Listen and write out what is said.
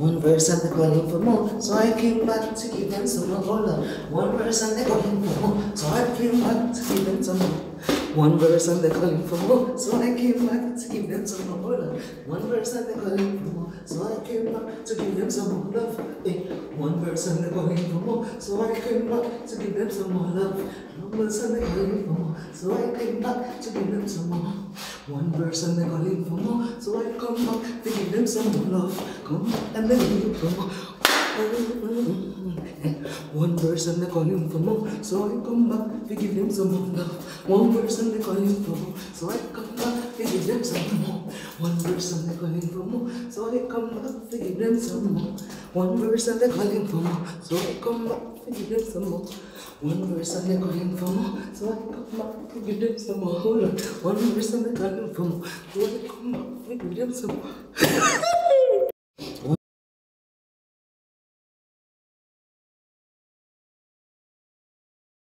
One verse and they calling for more, so I came back to give them some more love. One verse and they calling for more, so I came back to give them some more. One verse and they calling for more, so I came back to give them some more love. One verse and they calling for more, so I came back to give them some more love. One verse and they calling for more, so I came back to give them some more love. One verse and they calling for more, so I came back to give them some more. One verse and they calling for more, so I come back to give them some more love. Come and they calling for. One verse and they calling for more, so I come back to give them some more love. One verse and they calling for more, so I come back to give them some more. One verse and they calling for more, so I come back to give them some more. One verse and they calling for more, so I come back to give them some more. One and they calling for more, so I come back to give them some more. Hold on. One and they calling for more, so I come back to give them some more.